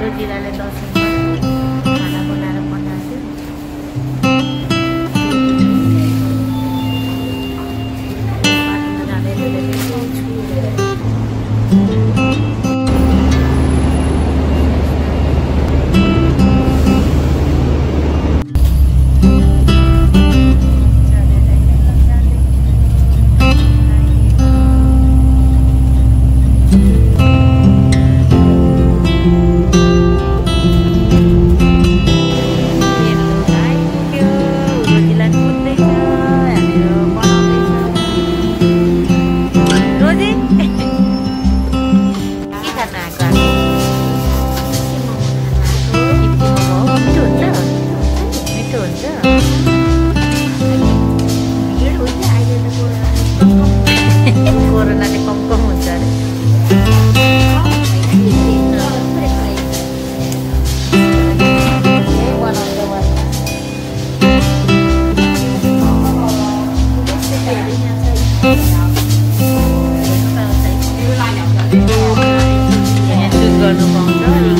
Rồi thì. 今这个是放。